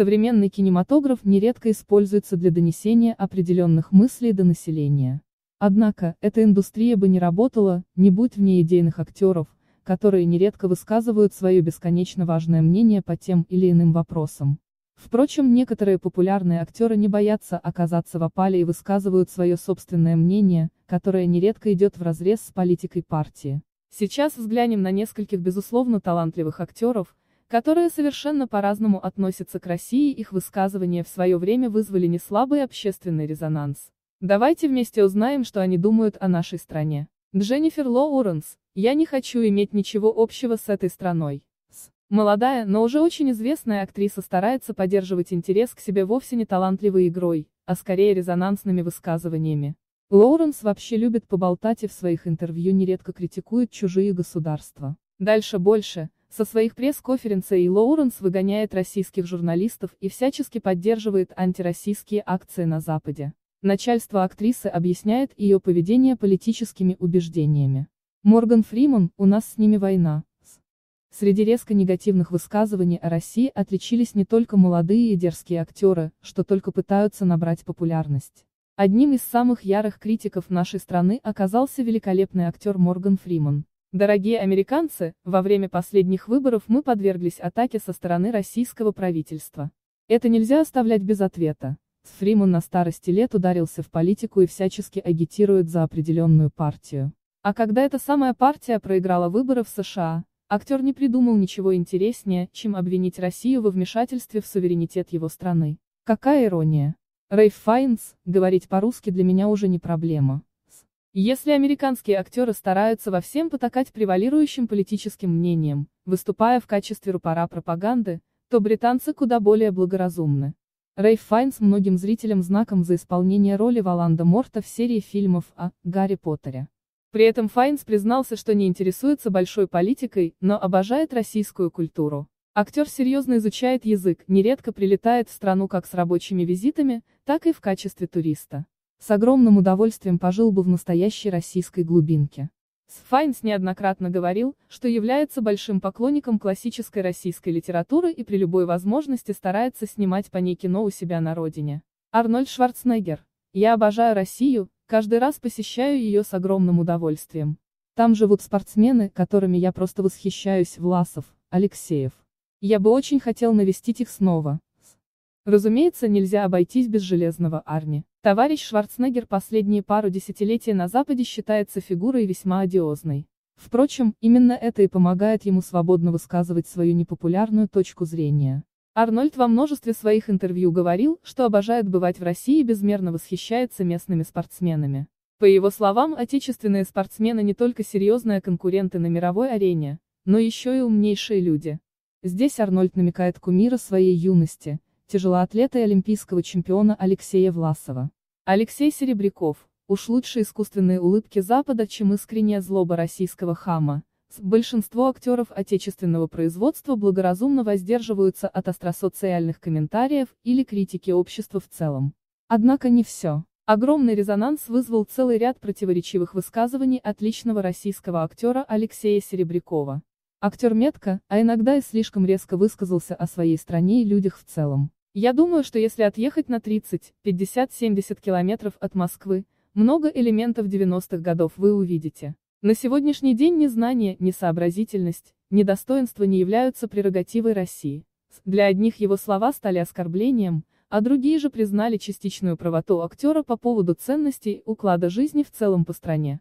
Современный кинематограф нередко используется для донесения определенных мыслей до населения. Однако, эта индустрия бы не работала, не будь в ней идейных актеров, которые нередко высказывают свое бесконечно важное мнение по тем или иным вопросам. Впрочем, некоторые популярные актеры не боятся оказаться в опале и высказывают свое собственное мнение, которое нередко идет вразрез с политикой партии. Сейчас взглянем на нескольких безусловно талантливых актеров, которые совершенно по-разному относятся к России, их высказывания в свое время вызвали неслабый общественный резонанс. Давайте вместе узнаем, что они думают о нашей стране. Дженнифер Лоуренс, я не хочу иметь ничего общего с этой страной. Молодая, но уже очень известная актриса старается поддерживать интерес к себе вовсе не талантливой игрой, а скорее резонансными высказываниями. Лоуренс вообще любит поболтать и в своих интервью нередко критикует чужие государства. Дальше больше. Со своих пресс-конференций Лоуренс выгоняет российских журналистов и всячески поддерживает антироссийские акции на Западе. Начальство актрисы объясняет ее поведение политическими убеждениями. Морган Фриман, у нас с ними война. Среди резко негативных высказываний о России отличились не только молодые и дерзкие актеры, что только пытаются набрать популярность. Одним из самых ярых критиков нашей страны оказался великолепный актер Морган Фриман. Дорогие американцы, во время последних выборов мы подверглись атаке со стороны российского правительства. Это нельзя оставлять без ответа. Фриман на старости лет ударился в политику и всячески агитирует за определенную партию. А когда эта самая партия проиграла выборы в США, Актер не придумал ничего интереснее, чем обвинить Россию во вмешательстве в суверенитет его страны. Какая ирония. Рейф Файнс, говорить по-русски для меня уже не проблема. Если американские актеры стараются во всем потакать превалирующим политическим мнением, выступая в качестве рупора пропаганды, то британцы куда более благоразумны. Рейф Файнс многим зрителям знаком за исполнение роли Валанда Морта в серии фильмов о Гарри Поттере. При этом Файнс признался, что не интересуется большой политикой, но обожает российскую культуру. Актер серьезно изучает язык, нередко прилетает в страну как с рабочими визитами, так и в качестве туриста. С огромным удовольствием пожил бы в настоящей российской глубинке. Файнс неоднократно говорил, что является большим поклонником классической российской литературы и при любой возможности старается снимать по ней кино у себя на родине. Арнольд Шварценеггер. Я обожаю Россию, Каждый раз посещаю ее с огромным удовольствием. Там живут спортсмены, которыми я просто восхищаюсь, Власов, Алексеев. Я бы очень хотел навестить их снова. Разумеется, нельзя обойтись без железного Арни. Товарищ Шварценеггер последние пару десятилетий на Западе считается фигурой весьма одиозной. Впрочем, именно это и помогает ему свободно высказывать свою непопулярную точку зрения. Арнольд во множестве своих интервью говорил, что обожает бывать в России и безмерно восхищается местными спортсменами. По его словам, отечественные спортсмены не только серьезные конкуренты на мировой арене, но еще и умнейшие люди. Здесь Арнольд намекает кумира своей юности, тяжелоатлета и олимпийского чемпиона Алексея Власова. Алексей Серебряков, уж лучше искусственные улыбки Запада, чем искренняя злоба российского хама, Большинство актеров отечественного производства благоразумно воздерживаются от остросоциальных комментариев или критики общества в целом. Однако не все. Огромный резонанс вызвал целый ряд противоречивых высказываний отличного российского актера Алексея Серебрякова. Актер метко, а иногда и слишком резко высказался о своей стране и людях в целом. Я думаю, что если отъехать на 30, 50, 70 километров от Москвы, много элементов 90-х годов вы увидите. На сегодняшний день ни знание, ни сообразительность, ни достоинство не являются прерогативой России. Для одних его слова стали оскорблением, а другие же признали частичную правоту актера по поводу ценностей, уклада жизни в целом по стране.